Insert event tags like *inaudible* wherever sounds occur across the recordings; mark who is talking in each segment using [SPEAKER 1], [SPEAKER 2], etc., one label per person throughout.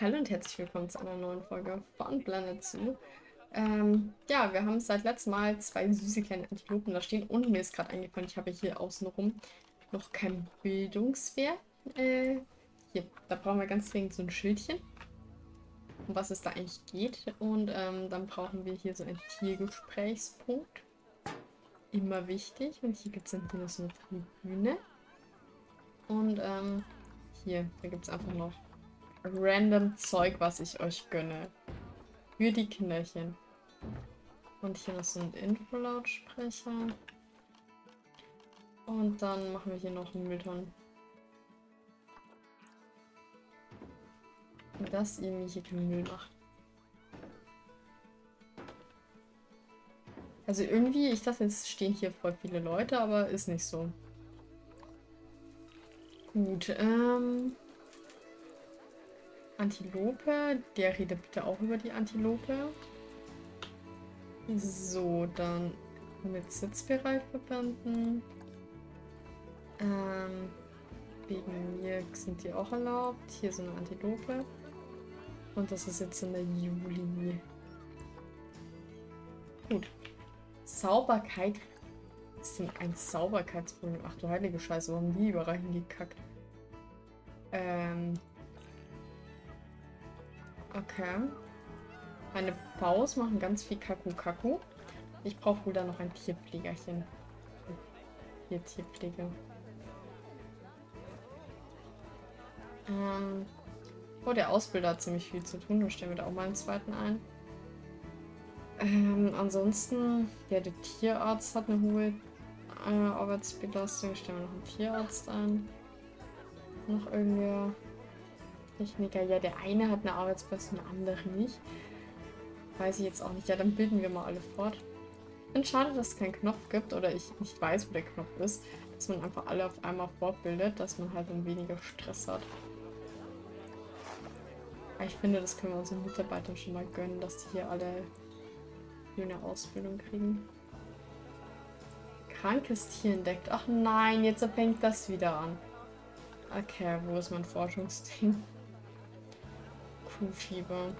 [SPEAKER 1] Hallo und herzlich willkommen zu einer neuen Folge von Planet Zoo. Ähm, ja, wir haben seit letztem Mal zwei süße kleine Antilopen da stehen und mir ist gerade eingefallen, ich habe hier außenrum noch kein Bildungswehr. Äh, hier, da brauchen wir ganz dringend so ein Schildchen, um was es da eigentlich geht. Und ähm, dann brauchen wir hier so einen Tiergesprächspunkt. Immer wichtig. Und hier gibt es dann hier noch so eine Tribüne. Und ähm, hier, da gibt es einfach noch random Zeug, was ich euch gönne. Für die Knöchchen. Und hier noch so ein Info-Lautsprecher. Und dann machen wir hier noch einen Müllton. Dass ihr mir hier keinen Müll macht. Also irgendwie, ich dachte, jetzt stehen hier voll viele Leute, aber ist nicht so. Gut, ähm... Antilope. Der redet bitte auch über die Antilope. So, dann mit Sitzbereich verbinden. Ähm, wegen mir sind die auch erlaubt. Hier so eine Antilope. Und das ist jetzt in der Juli. Gut. Sauberkeit. Was ist denn ein Sauberkeitsproblem? Ach du heilige Scheiße, warum die überall hingekackt? Ähm, Okay. Meine Paus machen ganz viel Kaku-Kaku. Ich brauche wohl da noch ein Tierpflegerchen. Hier Tierpflege. Ähm oh, der Ausbilder hat ziemlich viel zu tun. Dann stellen wir da auch mal einen zweiten ein. Ähm, ansonsten, ja, der Tierarzt hat eine hohe äh, Arbeitsbelastung. Stellen wir noch einen Tierarzt ein. Noch irgendwer. Techniker. Ja, der eine hat eine Arbeitsplatz, der andere nicht. Weiß ich jetzt auch nicht. Ja, dann bilden wir mal alle fort. Finde schade, dass es keinen Knopf gibt oder ich nicht weiß, wo der Knopf ist. Dass man einfach alle auf einmal fortbildet, dass man halt dann weniger Stress hat. Aber ich finde, das können wir unseren Mitarbeitern schon mal gönnen, dass die hier alle eine Ausbildung kriegen. Krankes Tier entdeckt. Ach nein, jetzt fängt das wieder an. Okay, wo ist mein Forschungsding? Kuhfieber.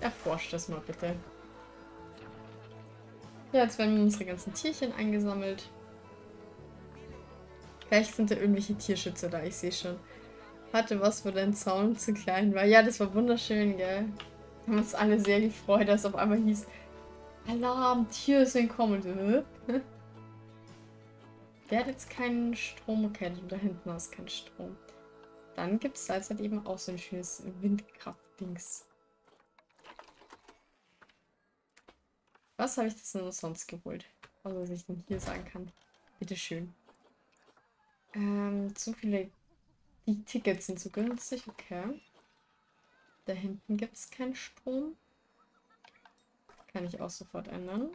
[SPEAKER 1] Erforscht das mal bitte. Ja, jetzt werden unsere ganzen Tierchen eingesammelt. Vielleicht sind da irgendwelche Tierschützer da, ich sehe schon. Hatte was, wo dein Zaun zu klein war. Ja, das war wunderschön, gell? Wir haben uns alle sehr gefreut, dass auf einmal hieß, Alarm, Tier ist entkommen. Der hat jetzt keinen Strom. Okay, da hinten ist kein Strom. Dann gibt es da jetzt halt eben auch so ein schönes Windkraft-Dings. Was habe ich das denn sonst geholt? Also, was ich denn hier sagen kann. Bitteschön. Ähm, zu viele... Die Tickets sind zu günstig, okay. Da hinten gibt es keinen Strom. Kann ich auch sofort ändern.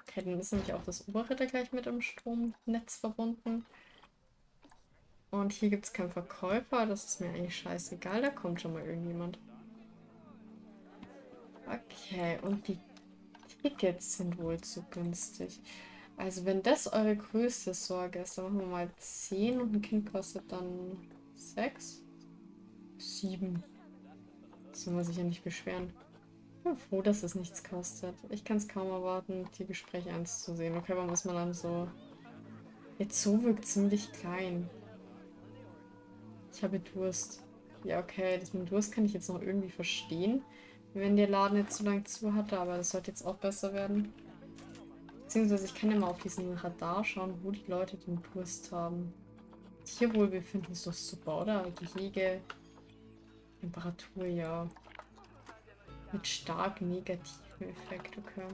[SPEAKER 1] Okay, dann ist nämlich auch das obere da gleich mit dem Stromnetz verbunden. Und hier gibt es keinen Verkäufer. Das ist mir eigentlich scheißegal. Da kommt schon mal irgendjemand. Okay, und die Tickets sind wohl zu günstig. Also wenn das eure größte Sorge ist, dann machen wir mal 10 und ein Kind kostet dann 6. 7. Das soll man sich ja nicht beschweren. Ich bin froh, dass es nichts kostet. Ich kann es kaum erwarten, die Gespräche anzusehen. Okay, warum ist man dann so... Jetzt so wirkt ziemlich klein. Ich habe Durst. Ja, okay, das mit Durst kann ich jetzt noch irgendwie verstehen, wenn der Laden jetzt zu lang zu hatte, aber das sollte jetzt auch besser werden. Beziehungsweise ich kann ja mal auf diesen Radar schauen, wo die Leute den Durst haben. Tierwohlbefinden ist doch super, oder? Gehege, Temperatur, ja. Mit stark negativen Effekt, okay.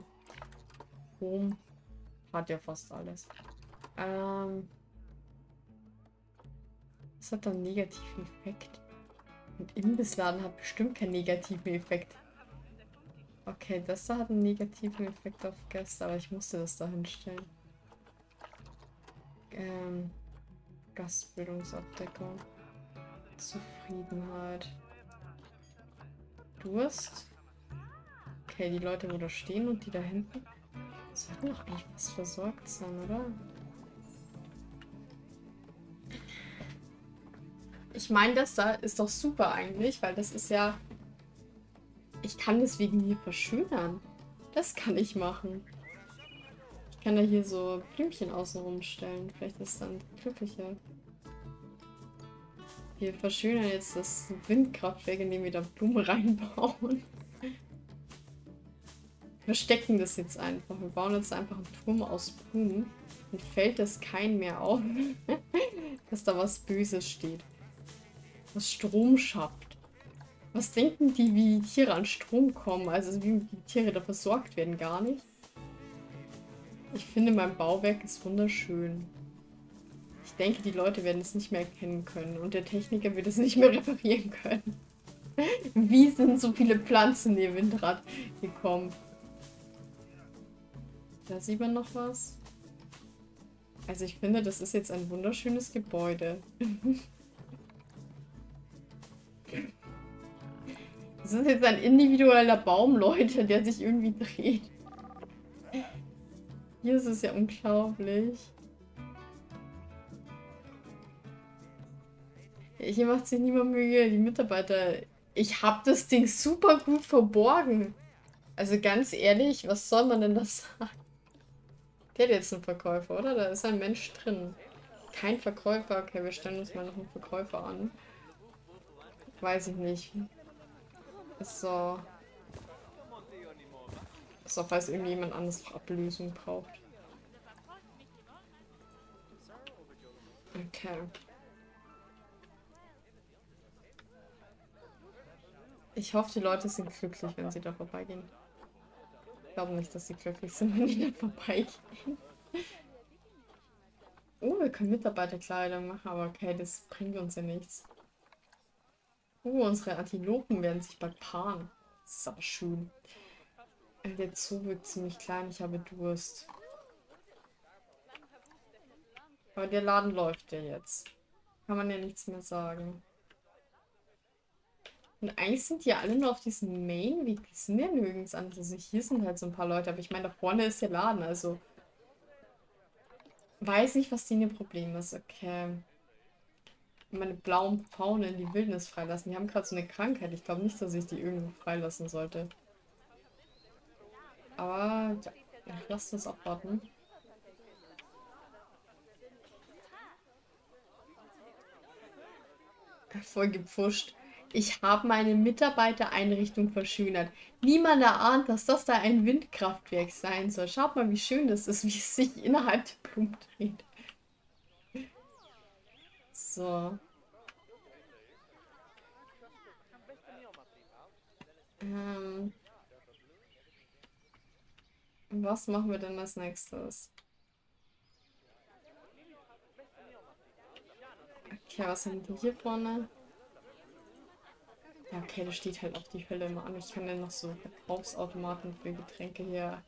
[SPEAKER 1] Home hat ja fast alles. Ähm, das hat einen negativen Effekt. Und Imbissladen hat bestimmt keinen negativen Effekt. Okay, das da hat einen negativen Effekt auf Gäste, aber ich musste das da hinstellen. Ähm, Gastbildungsabdeckung. Zufriedenheit. Durst. Okay, die Leute, wo da stehen und die da hinten, sollten doch eigentlich was versorgt sein, oder? Ich meine, das da ist doch super eigentlich, weil das ist ja... Ich kann deswegen hier verschönern. Das kann ich machen. Ich kann da hier so Blümchen außenrum stellen. Vielleicht ist dann glücklicher. Wir verschönern jetzt das Windkraftwerk, indem wir da Blumen *laughs* reinbauen. Wir stecken das jetzt einfach. Wir bauen jetzt einfach einen Turm aus Blumen. Und fällt es kein mehr auf, *laughs* dass da was Böses steht. Was Strom schafft. Was denken die, wie Tiere an Strom kommen? Also wie die Tiere da versorgt werden? Gar nicht. Ich finde, mein Bauwerk ist wunderschön. Ich denke, die Leute werden es nicht mehr erkennen können. Und der Techniker wird es nicht mehr reparieren können. *laughs* Wie sind so viele Pflanzen in ihr Windrad gekommen? Da sieht man noch was. Also ich finde, das ist jetzt ein wunderschönes Gebäude. *laughs* Das ist jetzt ein individueller Baum, Leute, der sich irgendwie dreht. Hier ist es ja unglaublich. Hier macht sich niemand Mühe, die Mitarbeiter. Ich habe das Ding super gut verborgen. Also ganz ehrlich, was soll man denn das sagen? Der hat jetzt einen Verkäufer, oder? Da ist ein Mensch drin. Kein Verkäufer. Okay, wir stellen uns mal noch einen Verkäufer an. Weiß ich nicht. So. So, falls irgendjemand anderes noch Ablösung braucht. Okay. Ich hoffe, die Leute sind glücklich, wenn sie da vorbeigehen. Ich glaube nicht, dass sie glücklich sind, wenn die da vorbeigehen. Oh, wir können Mitarbeiterkleidung machen, aber okay, das bringt uns ja nichts. Oh, unsere Antilopen werden sich bald paaren. Das ist aber schön. Äh, der Zoo wird ziemlich klein, ich habe Durst. Aber der Laden läuft ja jetzt. Kann man ja nichts mehr sagen. Und eigentlich sind die alle nur auf diesem Main. Wie sind ja nirgends anders. Also hier sind halt so ein paar Leute. Aber ich meine, da vorne ist der Laden. Also weiß nicht, was die ein Problem ist. Okay. Meine blauen Faune in die Wildnis freilassen. Die haben gerade so eine Krankheit. Ich glaube nicht, dass ich die irgendwo freilassen sollte. Aber ja, lasst uns abwarten. Voll gepfuscht. Ich habe meine Mitarbeitereinrichtung verschönert. Niemand erahnt, dass das da ein Windkraftwerk sein soll. Schaut mal, wie schön das ist, *laughs* wie es sich innerhalb der Blumen dreht. So. Ähm. Was machen wir denn als nächstes? Okay, was haben die hier vorne? Ja, okay, da steht halt auch die Hölle immer an. Ich kann dann noch so Verkaufsautomaten für Getränke hier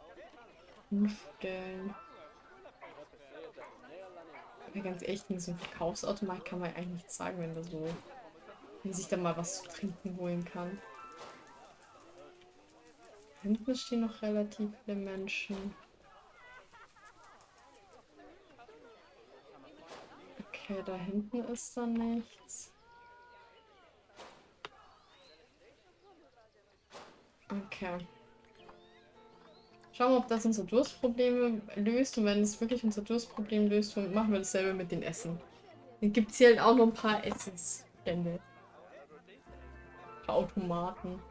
[SPEAKER 1] hinstellen. Aber ganz echt, in so einem Verkaufsautomat kann man eigentlich nichts sagen, wenn da so, wenn sich da mal was zu trinken holen kann. Hinten stehen noch relativ viele Menschen. Okay, da hinten ist da nichts. Okay. Schauen wir, ob das unser Durstproblem löst. Und wenn es wirklich unser Durstproblem löst, dann machen wir dasselbe mit den Essen. Dann gibt es hier halt auch noch ein paar Essensstände. Ein paar Automaten.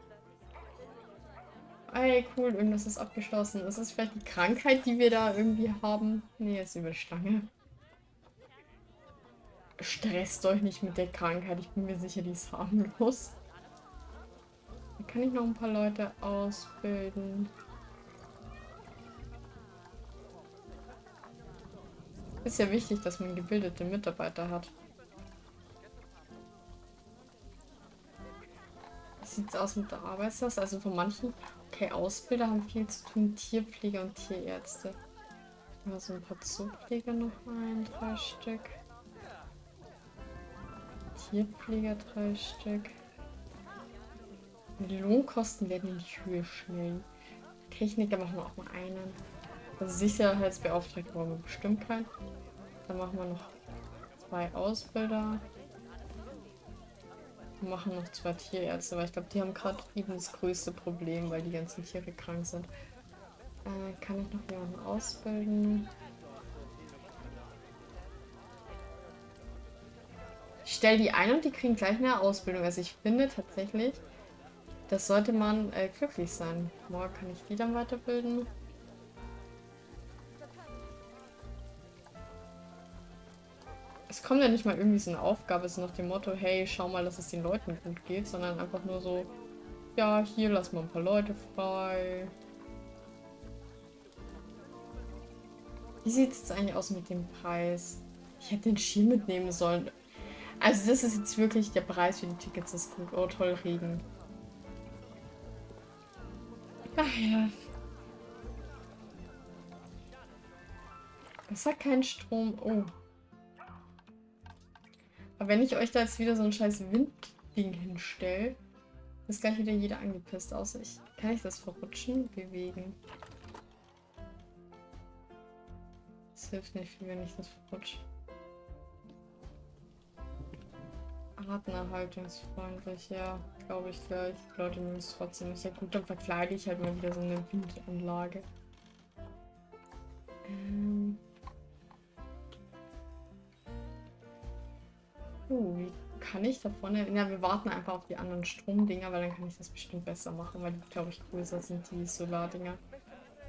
[SPEAKER 1] Ey, cool, irgendwas ist abgeschlossen. Ist das vielleicht die Krankheit, die wir da irgendwie haben? Nee, ist über Stange. Stresst euch nicht mit der Krankheit. Ich bin mir sicher, die ist harmlos. Hier kann ich noch ein paar Leute ausbilden. Ist ja wichtig, dass man gebildete Mitarbeiter hat. Wie sieht es aus mit der Arbeitslast? Also von manchen, okay, Ausbilder haben viel zu tun, Tierpfleger und Tierärzte. Also ein paar Zoopfleger noch ein, drei Stück. Tierpfleger drei Stück. Die Lohnkosten werden in die Höhe schnellen. Techniker machen wir auch mal einen. Also Sicherheitsbeauftragte brauchen wir bestimmt keinen. Dann machen wir noch zwei Ausbilder. Machen noch zwei Tierärzte, weil ich glaube, die haben gerade eben das größte Problem, weil die ganzen Tiere krank sind. Äh, kann ich noch jemanden ausbilden? Ich stelle die ein und die kriegen gleich eine Ausbildung. Also ich finde tatsächlich, das sollte man äh, glücklich sein. Morgen kann ich die dann weiterbilden. Es kommt ja nicht mal irgendwie so eine Aufgabe, so nach dem Motto, hey, schau mal, dass es den Leuten gut geht, sondern einfach nur so, ja, hier lass mal ein paar Leute frei. Wie sieht es eigentlich aus mit dem Preis? Ich hätte den Ski mitnehmen sollen. Also das ist jetzt wirklich der Preis für die Tickets ist gut. Oh toll, Regen. Ach ja. Das hat keinen Strom. Oh. Aber wenn ich euch da jetzt wieder so ein scheiß Windding hinstelle, ist gleich wieder jeder angepisst. Außer ich. Kann ich das verrutschen? Bewegen. Das hilft nicht viel, wenn ich das verrutsche. Artenerhaltungsfreundlich, ja, glaube ich gleich. Die Leute mögen es trotzdem nicht. Ja gut, dann verkleide ich halt mal wieder so eine Windanlage. Uh, wie kann ich da vorne... Ja, wir warten einfach auf die anderen Stromdinger, weil dann kann ich das bestimmt besser machen, weil die, glaube ich, größer sind, die Solardinger.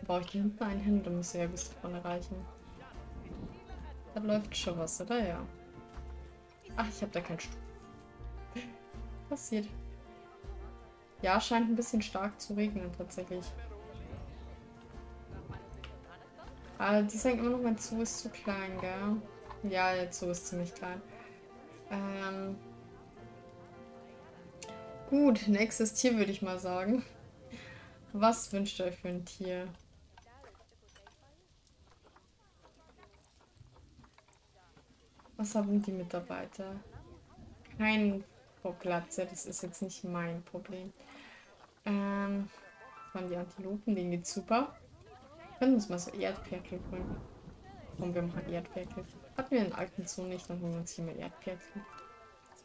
[SPEAKER 1] Baue ich die hinten einen hin, dann müsste ja bis vorne reichen. Da läuft schon was, oder? Ja. Ach, ich habe da keinen Strom *laughs* passiert? Ja, scheint ein bisschen stark zu regnen tatsächlich. Aber die sagen immer noch, mein Zoo ist zu klein, gell? Ja, der Zoo ist ziemlich klein. Ähm Gut, nächstes Tier würde ich mal sagen. Was wünscht ihr euch für ein Tier? Was haben die Mitarbeiter? Kein Glatze. Das ist jetzt nicht mein Problem. Ähm, waren die Antilopen, denen geht's super. Können uns mal so Erdferkel holen. Komm, wir machen Erdferkel. Hatten wir einen alten Zoo nicht, dann holen wir uns hier mal Erdferkel.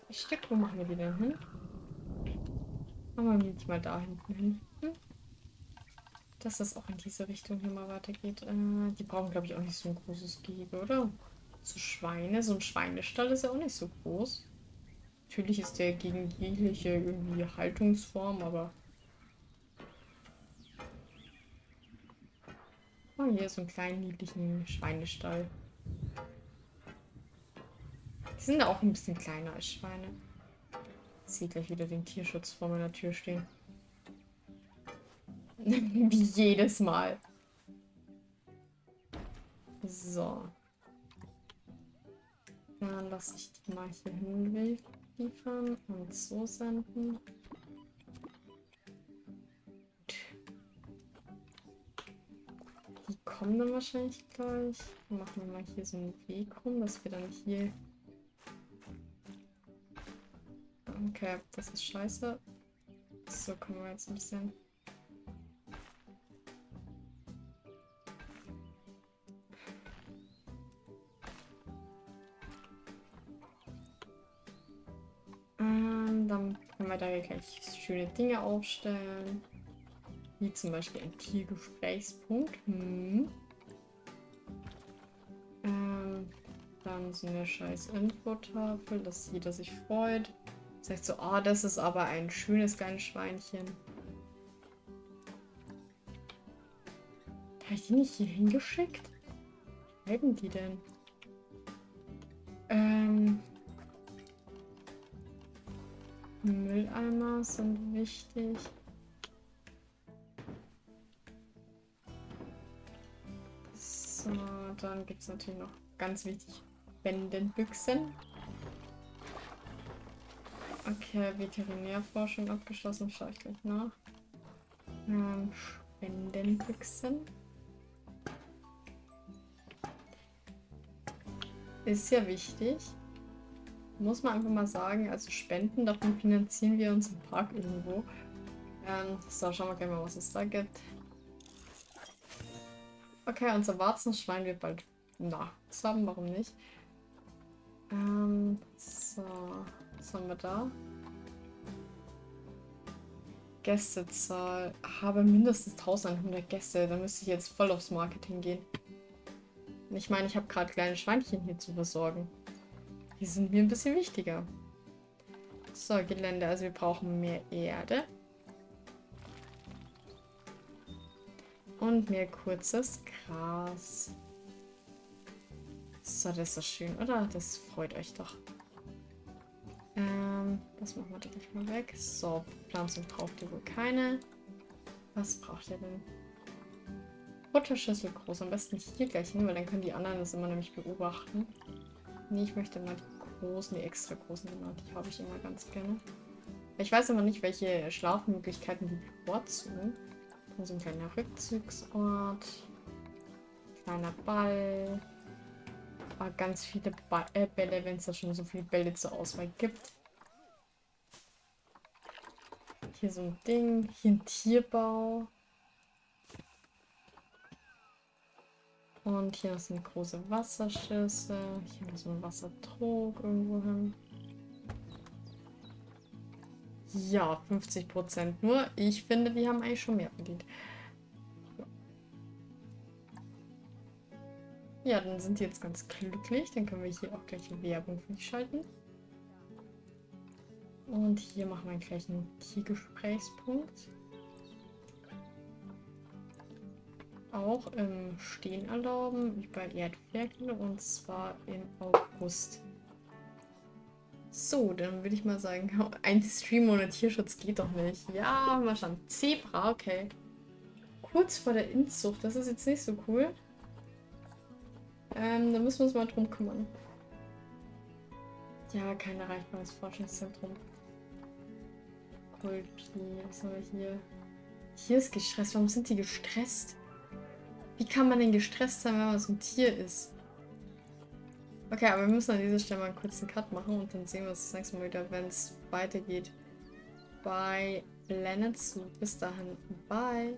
[SPEAKER 1] Zwei Stück, wo machen wir die denn hin? Machen wir die mal da hinten hin. Hm? Dass das auch in diese Richtung hier mal weitergeht. Äh, die brauchen, glaube ich, auch nicht so ein großes Gehege, oder? So Schweine, so ein Schweinestall ist ja auch nicht so groß. Natürlich ist der gegen jegliche irgendwie Haltungsform, aber... Oh, hier so einen kleinen niedlichen Schweinestall. Die sind auch ein bisschen kleiner als Schweine. Ich sehe gleich wieder den Tierschutz vor meiner Tür stehen. *laughs* Wie jedes Mal. So. Dann lasse ich die mal hier hinlegen liefern und so senden. Die kommen dann wahrscheinlich gleich. Machen wir mal hier so einen Weg rum, dass wir dann hier... Okay, das ist scheiße. So können wir jetzt ein bisschen... gleich schöne Dinge aufstellen. Wie zum Beispiel ein Tiergesprächspunkt. Hm. Ähm, dann so eine scheiß Infotafel, dass jeder sich freut. Sagt so, oh, das ist aber ein schönes kleines Schweinchen. Habe ich die nicht hier hingeschickt? Halten die denn? Ähm, Mülleimer sind wichtig. So, dann gibt es natürlich noch ganz wichtig Wendenbüchsen. Okay, Veterinärforschung abgeschlossen, schaue ich gleich nach. Ähm, Spendenbüchsen. Ist ja wichtig muss man einfach mal sagen, also Spenden, davon finanzieren wir uns im Park irgendwo. Ähm, so, schauen wir gleich mal, was es da gibt. Okay, unser Warzenschwein wird bald Nachwuchs haben, warum nicht? Ähm, so, was haben wir da? Gästezahl. Habe mindestens 1100 Gäste. Da müsste ich jetzt voll aufs Marketing gehen. Ich meine, ich habe gerade kleine Schweinchen hier zu besorgen. Die sind mir ein bisschen wichtiger. So, Gelände. Also wir brauchen mehr Erde. Und mehr kurzes Gras. So, das ist doch schön, oder? Das freut euch doch. Ähm, das machen wir gleich mal weg. So, Pflanzen braucht ihr wohl keine. Was braucht ihr denn? Butterschüssel groß. Am besten hier gleich hin, weil dann können die anderen das immer nämlich beobachten. Nee, ich möchte mal die großen, die extra großen genau. Die habe ich immer ganz gerne. Ich weiß aber nicht, welche Schlafmöglichkeiten die bevorzugen. Dann so ein kleiner Rückzugsort. Kleiner Ball ganz viele ba äh, Bälle, wenn es da schon so viele Bälle zur Auswahl gibt. Hier so ein Ding. Hier ein Tierbau. Und hier eine große Wasserschüssel. Hier so ein Wassertrog irgendwo hin. Ja, 50 Prozent nur. Ich finde, die haben eigentlich schon mehr verdient. Ja, dann sind die jetzt ganz glücklich. Dann können wir hier auch gleich Werbung für die schalten. Und hier machen wir gleich einen Tiergesprächspunkt. Auch im Stehen erlauben, wie bei Erdferkel, und zwar im August. So, dann würde ich mal sagen, *laughs* ein Stream ohne Tierschutz geht doch nicht. Ja, mal schauen. Zebra, okay. Kurz vor der Inzucht, das ist jetzt nicht so cool. Ähm, da müssen wir uns mal drum kümmern. Ja, kein erreichbares Forschungszentrum. Kolpi, was haben wir hier? Hier ist gestresst. Warum sind die gestresst? Wie kann man denn gestresst sein, wenn man so ein Tier ist? Okay, aber wir müssen an dieser Stelle mal einen kurzen Cut machen und dann sehen wir uns das nächste Mal wieder, wenn es weitergeht bei Planet Zoo. Bis dahin, bye!